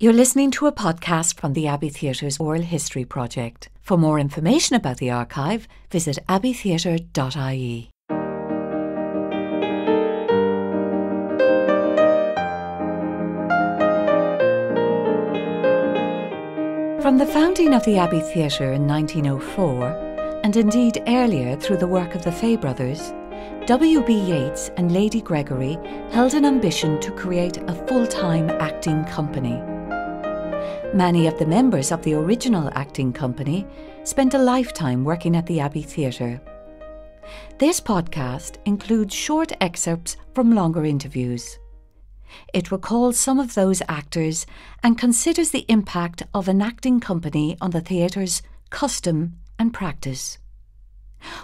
You're listening to a podcast from the Abbey Theatre's Oral History Project. For more information about the archive, visit abbeytheatre.ie. From the founding of the Abbey Theatre in 1904, and indeed earlier through the work of the Fay brothers, W.B. Yeats and Lady Gregory held an ambition to create a full time acting company. Many of the members of the original acting company spent a lifetime working at the Abbey Theatre. This podcast includes short excerpts from longer interviews. It recalls some of those actors and considers the impact of an acting company on the theatre's custom and practice.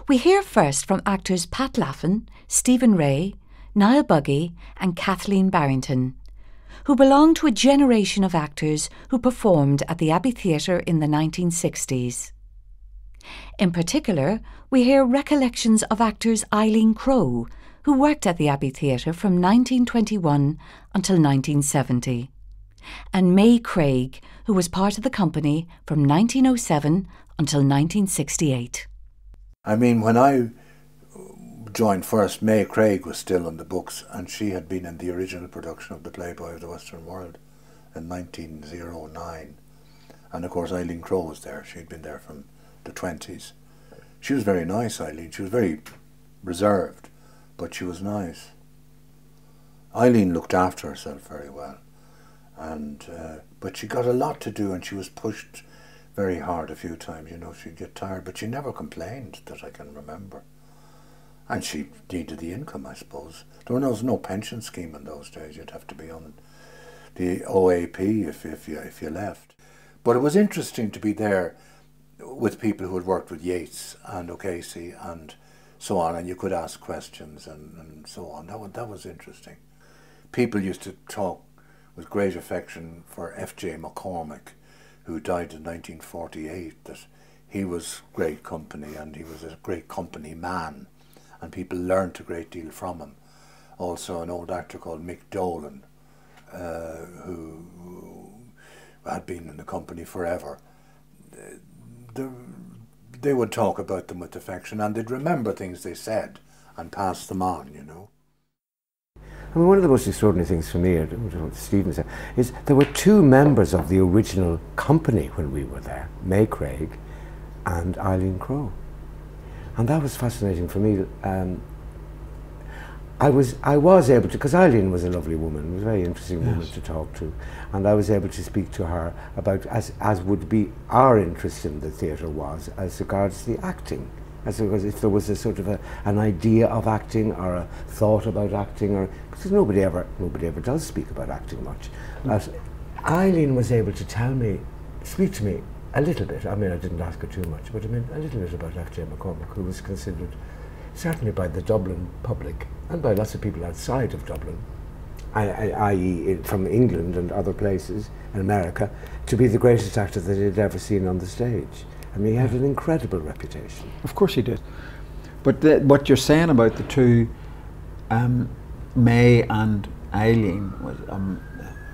We hear first from actors Pat Laffan, Stephen Rea, Niall Buggy, and Kathleen Barrington who belonged to a generation of actors who performed at the Abbey Theatre in the 1960s. In particular, we hear recollections of actors Eileen Crowe, who worked at the Abbey Theatre from 1921 until 1970, and May Craig, who was part of the company from 1907 until 1968. I mean, when I joined first, May Craig was still on the books, and she had been in the original production of The Playboy of the Western World in 1909. And of course, Eileen Crowe was there. She'd been there from the 20s. She was very nice, Eileen. She was very reserved, but she was nice. Eileen looked after herself very well, and uh, but she got a lot to do, and she was pushed very hard a few times. You know, she'd get tired, but she never complained that I can remember. And she needed the income, I suppose. There was no pension scheme in those days. You'd have to be on the OAP if, if, you, if you left. But it was interesting to be there with people who had worked with Yeats and O'Casey and so on, and you could ask questions and, and so on. That was, that was interesting. People used to talk with great affection for F.J. McCormick, who died in 1948, that he was great company and he was a great company man and people learnt a great deal from him. Also, an old actor called Mick Dolan, uh, who, who, had been in the company forever. The, they would talk about them with affection and they'd remember things they said and pass them on, you know. I mean, one of the most extraordinary things for me, Stephen said, is there were two members of the original company when we were there, May Craig and Eileen Crowe and that was fascinating for me. Um, I was I was able to because Eileen was a lovely woman, was a very interesting yes. woman to talk to, and I was able to speak to her about as as would be our interest in the theatre was as regards the acting, as regards if there was a sort of a, an idea of acting or a thought about acting or because nobody ever nobody ever does speak about acting much. Mm. Eileen was able to tell me, speak to me a little bit. I mean, I didn't ask her too much, but I mean, a little bit about F.J. McCormick, who was considered, certainly by the Dublin public and by lots of people outside of Dublin, i.e., from England and other places in America, to be the greatest actor that he'd ever seen on the stage. I mean, he had an incredible reputation. Of course he did. But what you're saying about the two, um, May and Eileen, was, um,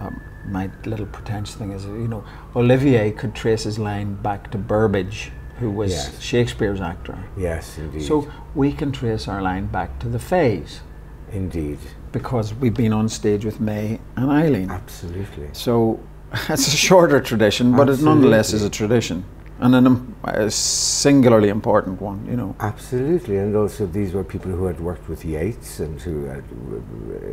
um, my little pretentious thing is, you know, Olivier could trace his line back to Burbage, who was yes. Shakespeare's actor. Yes, indeed. So we can trace our line back to the Fays. Indeed. Because we've been on stage with May and Eileen. Absolutely. So it's a shorter tradition, but Absolutely. it nonetheless is a tradition. And an, a singularly important one, you know. Absolutely, and also these were people who had worked with Yeats and who had,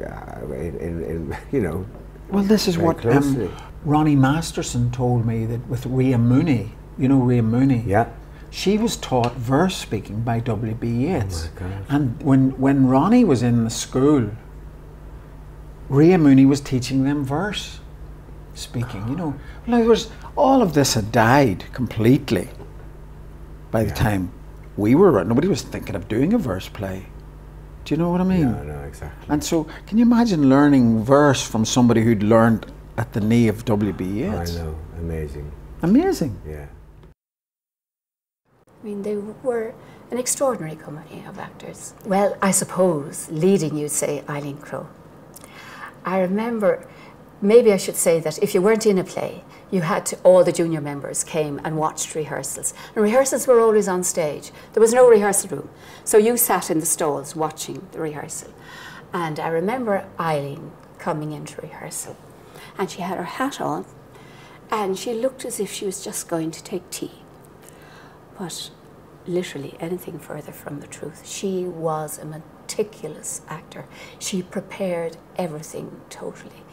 uh, in, in, in you know, well, this is what um, Ronnie Masterson told me that with Ria Mooney, you know Ria Mooney? Yeah. She was taught verse speaking by W.B. Yeats. Oh and when, when Ronnie was in the school, Ria Mooney was teaching them verse speaking, you know. In other words, all of this had died completely by the yeah. time we were, nobody was thinking of doing a verse play. Do you know what I mean? No, no, exactly. And so, can you imagine learning verse from somebody who'd learned at the knee of W.B. Yeats? I know, amazing. Amazing. Yeah. I mean, they were an extraordinary company of actors. Well, I suppose, leading, you'd say Eileen Crowe. I remember maybe I should say that if you weren't in a play, you had to, all the junior members came and watched rehearsals. And rehearsals were always on stage. There was no rehearsal room. So you sat in the stalls watching the rehearsal. And I remember Eileen coming into rehearsal. And she had her hat on. And she looked as if she was just going to take tea. But literally anything further from the truth. She was a meticulous actor. She prepared everything totally.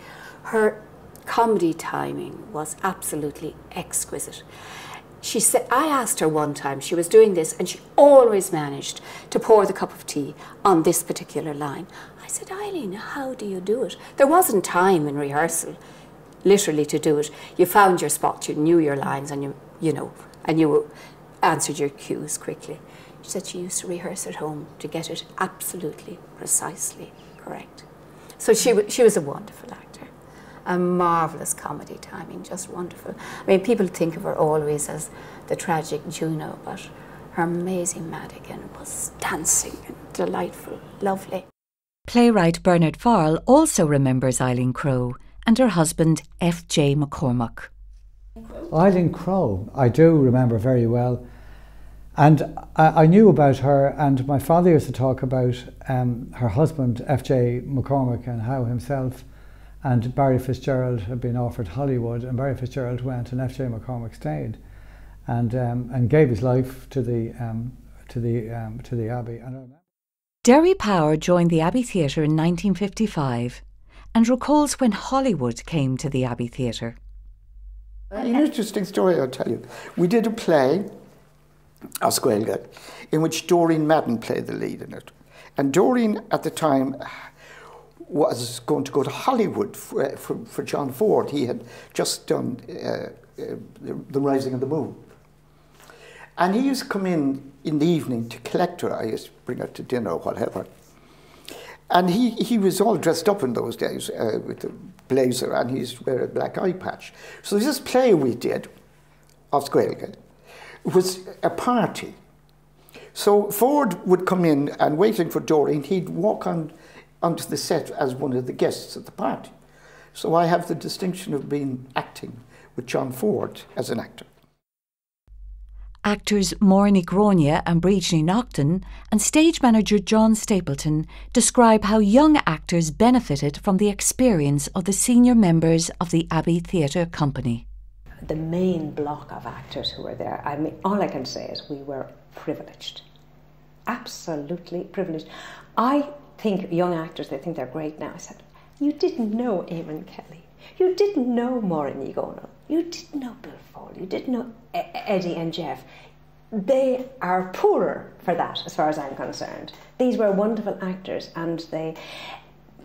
Her comedy timing was absolutely exquisite. She said, I asked her one time, she was doing this, and she always managed to pour the cup of tea on this particular line. I said, Eileen, how do you do it? There wasn't time in rehearsal, literally, to do it. You found your spot, you knew your lines, and you, you know, and you answered your cues quickly. She said she used to rehearse at home to get it absolutely, precisely correct. So she, she was a wonderful actor. A marvellous comedy timing, just wonderful. I mean, people think of her always as the tragic Juno, but her amazing Madigan was dancing and delightful, lovely. Playwright Bernard Farrell also remembers Eileen Crowe and her husband F.J. McCormick. Eileen Crowe, I do remember very well. And I, I, knew about her, and my father used to talk about um, her husband, F.J. McCormick, and how himself and Barry Fitzgerald had been offered Hollywood, and Barry Fitzgerald went, and F.J. McCormick stayed, and um, and gave his life to the um, to the um, to the Abbey. Derry Power joined the Abbey Theatre in 1955, and recalls when Hollywood came to the Abbey Theatre. An interesting story I'll tell you. We did a play Oscuelga, in which Doreen Madden played the lead in it. And Doreen, at the time, was going to go to Hollywood for, for, for John Ford. He had just done uh, uh, The Rising of the Moon. And he used to come in in the evening to collect her. I used to bring her to dinner or whatever. And he, he was all dressed up in those days uh, with a blazer and he used to wear a black eye patch. So this play we did of Squelga was a party. So Ford would come in and waiting for Doreen, he'd walk on onto the set as one of the guests at the party. So I have the distinction of being acting with John Ford as an actor. Actors Máire Ní Ghráinne and Bríd Ní Neachtain and stage manager John Stapleton describe how young actors benefited from the experience of the senior members of the Abbey Theatre Company the main block of actors who were there, I mean, all I can say is we were privileged. Absolutely privileged. I think young actors, they think they're great now. I said, You didn't know Eamon Kelly. You didn't know Máire Ní Dhomhnaill. You didn't know Bill Foley. You didn't know Eddie and Jeff. They are poorer for that, as far as I'm concerned. These were wonderful actors, and they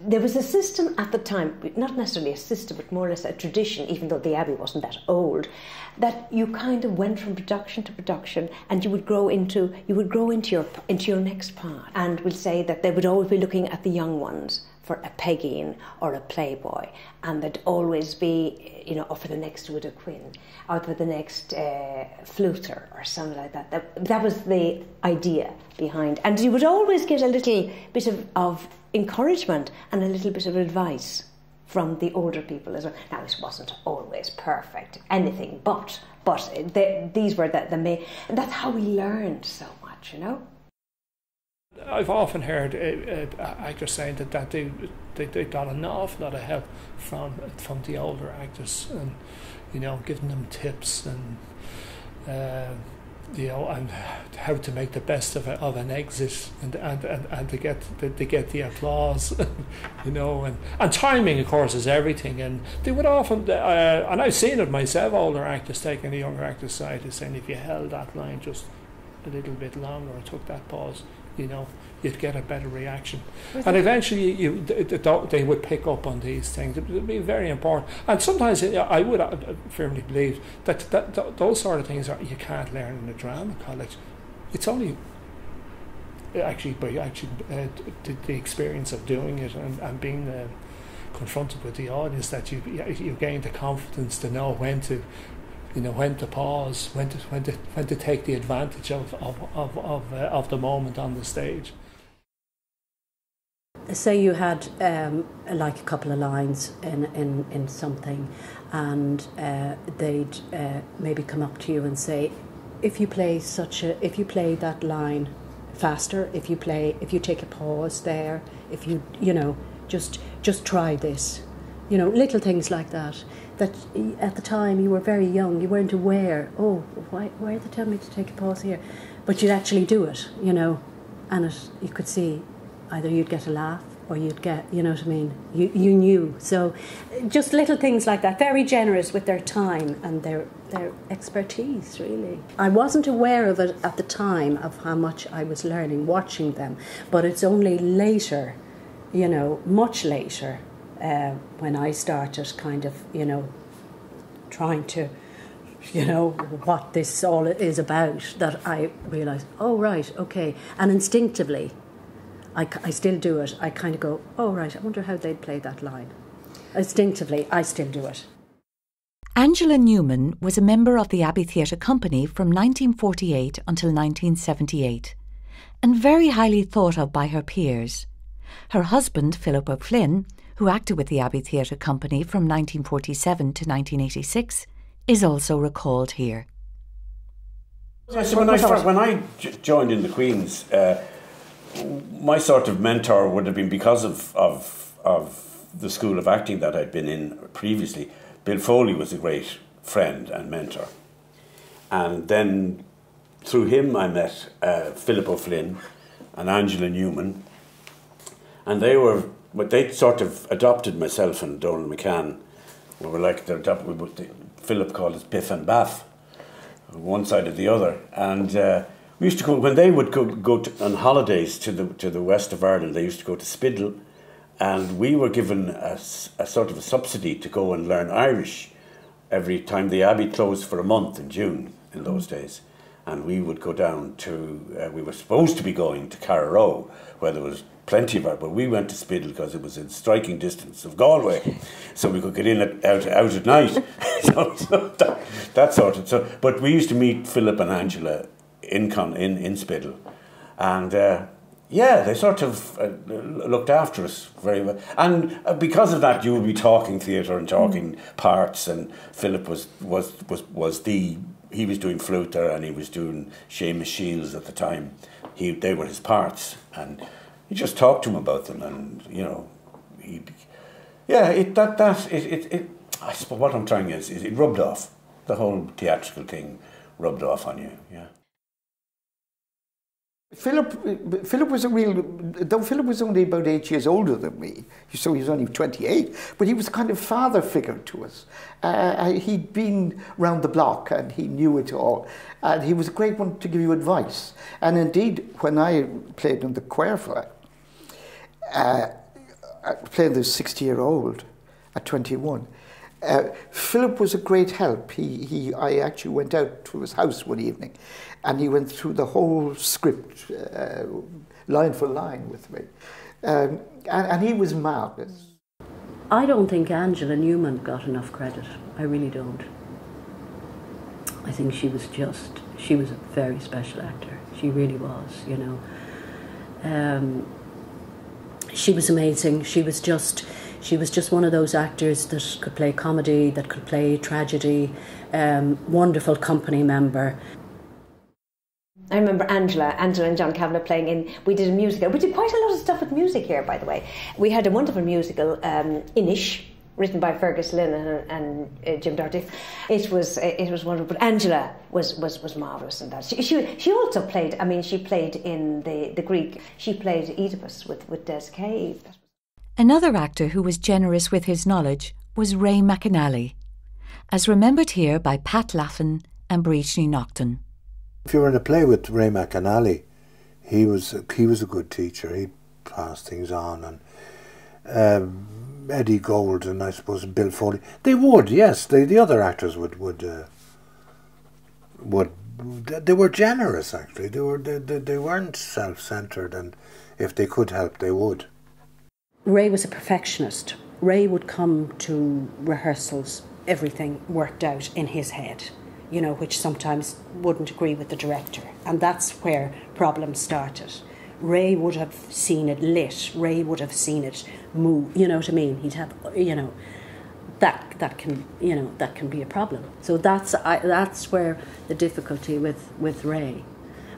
there was a system at the time, not necessarily a system, but more or less a tradition, even though the Abbey wasn't that old, that you kind of went from production to production and you would grow into you would grow into your into your next part. And we'll say that they would always be looking at the young ones for a Pegeen or a Playboy, and they'd always be, you know, or for the next Widow Quinn, or for the next uh, Fluter, or something like that. that. That was the idea behind. And you would always get a little bit of, of encouragement and a little bit of advice from the older people as well. Now, it wasn't always perfect, anything but, but they, these were the, the main, and that's how we learned so much, you know. I've often heard uh, uh, actors saying that, that they, they, they got an awful lot of help from from the older actors and, you know, giving them tips and uh, you know, and how to make the best of, a, of an exit and, and, and, and to get to, to get the applause, you know, and, and timing, of course, is everything. And they would often, uh, and I've seen it myself, older actors taking the younger actors' side and saying if you held that line just a little bit longer or took that pause, you know, you'd get a better reaction. Was and eventually, you, they would pick up on these things. It would be very important. And sometimes I would uh, firmly believe that, that, those sort of things are, you can't learn in a drama college. It's only actually by actually uh, the, the, experience of doing it and, and being uh, confronted with the audience that you you gain the confidence to know when to you know when to pause, when to when to when to take the advantage of of of of, uh, of the moment on the stage. say you had um, like a couple of lines in, in, in something, and uh, they'd uh, maybe come up to you and say, if you play such a, if you play that line faster, if you play, if you take a pause there, if you, you know, just just try this, you know, little things like that. That at the time you were very young, you weren't aware. Oh, why why are they telling me to take a pause here? But you'd actually do it, you know, and it you could see either you'd get a laugh or you'd get, you know what I mean? You, you knew. So just little things like that, very generous with their time and their, their expertise, really. I wasn't aware of it at the time of how much I was learning watching them, but it's only later, you know, much later, uh, when I started kind of, you know, trying to you know what this all is about that I realized oh right okay and instinctively I, I still do it. I kind of go, oh, right, I wonder how they'd play that line. Instinctively, I still do it. Angela Newman was a member of the Abbey Theatre Company from 1948 until 1978 and very highly thought of by her peers. Her husband, Philip O'Flynn, who acted with the Abbey Theatre Company from 1947 to 1986, is also recalled here. So when, I first, when I joined in the Queen's, uh, my sort of mentor would have been because of, of, of the school of acting that I'd been in previously. Bill Foley was a great friend and mentor. And then through him, I met uh, Philip O'Flynn and Angela Newman. And they were, but they sort of adopted myself and Donal McCann. We were like, they're adopted, Philip called us Biff and Bath, one side or the other. And uh, we used to go when they would go, go to, on holidays to the to the west of Ireland. They used to go to Spiddal, and we were given a, a sort of a subsidy to go and learn Irish every time the abbey closed for a month in June in those days. And we would go down to, uh, we were supposed to be going to Carraroe, where there was plenty of art, but we went to Spiddal because it was in striking distance of Galway, so we could get in at, out, out at night. so, so that, that sort of so. But we used to meet Philip and Angela in Con, in in Spiddal, and uh, yeah, they sort of uh, looked after us very well. And uh, because of that, you would be talking theatre and talking mm. parts. And Philip was was was was the he was doing Fluter and he was doing Seamus Shields at the time. He they were his parts, and he just talked to him about them, and you know, he yeah, it that that it it. it I suppose what I'm trying is, is it rubbed off. The whole theatrical thing rubbed off on you, yeah. Philip, Philip was a real, though Philip was only about eight years older than me, so he was only 28, but he was a kind of father figure to us. Uh, he'd been round the block and he knew it all. And he was a great one to give you advice. And indeed, when I played in the choir uh, playing the 60 year old at 21, uh, Philip was a great help. He, he, I actually went out to his house one evening and he went through the whole script, uh, line for line with me. Um, and, and he was marvellous. I don't think Angela Newman got enough credit. I really don't. I think she was just, she was a very special actor. She really was, you know. Um, she was amazing. She was just, she was just one of those actors that could play comedy, that could play tragedy, um, wonderful company member. I remember Angela, Angela and John Kavanagh playing in. We did a musical. We did quite a lot of stuff with music here, by the way. We had a wonderful musical, um, Inish, written by Fergus Lynn and, and uh, Jim Doherty. It was it was wonderful. But Angela was was was marvelous in that. She, she, she also played. I mean, she played in the the Greek. She played Oedipus with with Des Cave. Another actor who was generous with his knowledge was Ray McAnally, as remembered here by Pat Laffan and Bríd Ní Neachtain. If you were in a play with Ray McAnally, he was he was a good teacher. He'd pass things on, and um, Eddie Gold and I suppose Bill Foley. They would, yes. They, the other actors would would uh, would they were generous. Actually, they were they, they, they weren't self centered, and if they could help, they would. Ray was a perfectionist. Ray would come to rehearsals, everything worked out in his head you know, which sometimes wouldn't agree with the director. And that's where problems started. Ray would have seen it lit. Ray would have seen it move. You know what I mean? He'd have, you know, that that can, you know, that can be a problem. So that's I, that's where the difficulty with with Ray.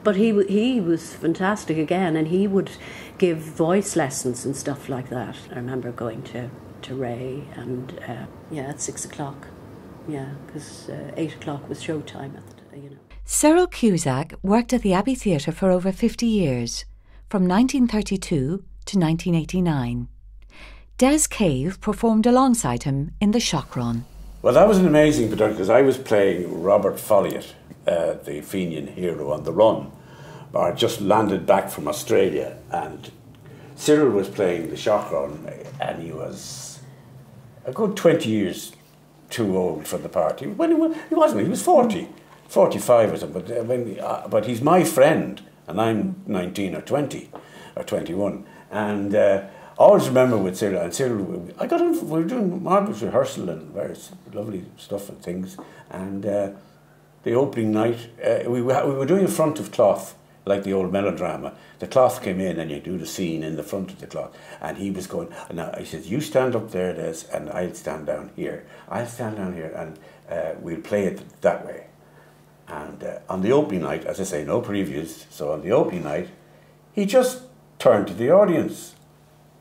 But he he was fantastic again, and he would give voice lessons and stuff like that. I remember going to to Ray, and uh, yeah, at six o'clock, yeah, because uh, eight o'clock was showtime at the you know. Cyril Cusack worked at the Abbey Theatre for over 50 years, from 1932 to 1989. Des Cave performed alongside him in The Shaughraun. Well, that was an amazing production because I was playing Robert Ffolliott, uh, the Fenian hero on the run. I just landed back from Australia and Cyril was playing the Shaughraun and he was a good 20 years too old for the part. He, well, he, was, he wasn't, he was 40. 45 or something, but, uh, when, uh, but he's my friend, and I'm 19 or 20 or 21. And uh, I always remember with Cyril, and Cyril, I got him, we were doing marvelous rehearsal and various lovely stuff and things. And uh, the opening night, uh, we, we were doing a front of cloth, like the old melodrama. The cloth came in and you do the scene in the front of the cloth. And he was going, now I said, you stand up there, Des, and I'll stand down here. I'll stand down here and uh, we'll play it that way. And uh, on the opening night, as I say, no previews, so on the opening night, he just turned to the audience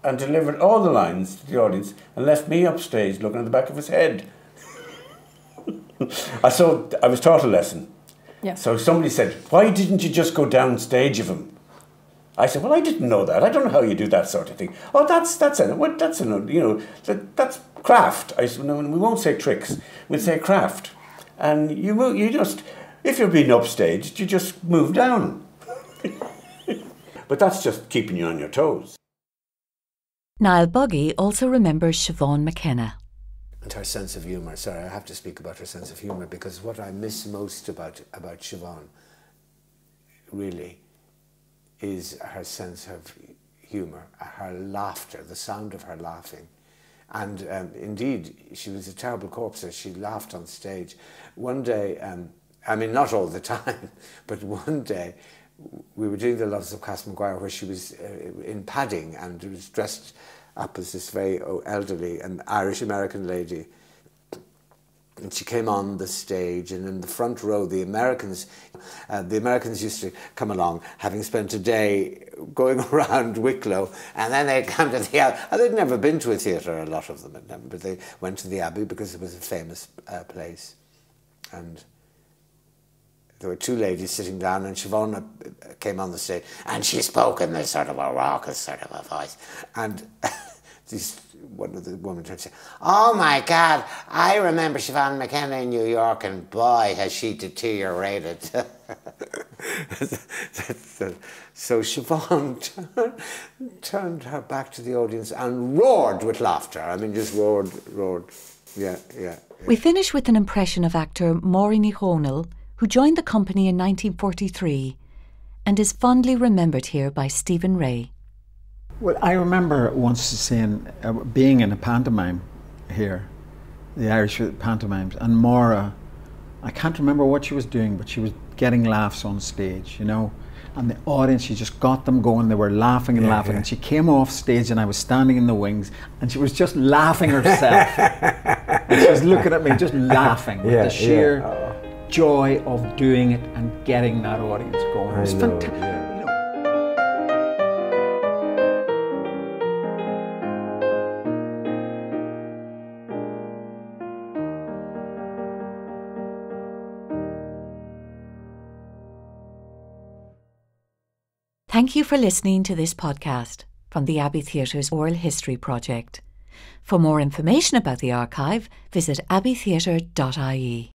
and delivered all the lines to the audience and left me upstage looking at the back of his head. I saw, I was taught a lesson. Yeah. So somebody said, "Why didn't you just go downstage of him?" I said, "Well, I didn't know that. I don't know how you do that sort of thing." Oh, that's that's a what that's a you know that, that's craft. I said, "No, we won't say tricks. We'll say craft." And you move, you just if you're being upstaged, you just move down. but that's just keeping you on your toes. Niall Buggy also remembers Siobhan McKenna. And her sense of humour. Sorry, I have to speak about her sense of humour because what I miss most about, about Siobhan really is her sense of humour, her laughter, the sound of her laughing. And um, indeed, she was a terrible corpse as she laughed on stage. One day, um, I mean, not all the time, but one day we were doing the Loves of Cass McGuire where she was uh, in padding and was dressed up as this very elderly and Irish American lady. And she came on the stage, and in the front row, the Americans, uh, the Americans used to come along, having spent a day going around Wicklow, and then they'd come to the Abbey. They'd never been to a theatre, a lot of them had never, but they went to the Abbey because it was a famous uh, place. And there were two ladies sitting down, and Siobhan uh, came on the stage, and she spoke in this sort of a raucous sort of a voice. And this, one of the women turned to say, Oh my God, I remember Siobhan McKenna in New York, and boy, has she deteriorated. so Siobhan turned, her back to the audience and roared with laughter. I mean, just roared, roared. Yeah, yeah. yeah. We finish with an impression of actor Máire Ní Dhomhnaill who joined the company in 1943 and is fondly remembered here by Stephen Rea. Well, I remember once seeing, uh, being in a pantomime here, the Irish pantomimes, and Maura, I can't remember what she was doing, but she was getting laughs on stage, you know. And the audience, she just got them going. They were laughing and yeah, laughing. Yeah. And she came off stage, and I was standing in the wings, and she was just laughing herself. and she was looking at me, just laughing with yeah, the sheer joy of doing it and getting that audience going. It was fantastic. Yeah. Thank you for listening to this podcast from the Abbey Theatre's Oral History Project. For more information about the archive, visit abbeytheatre.ie.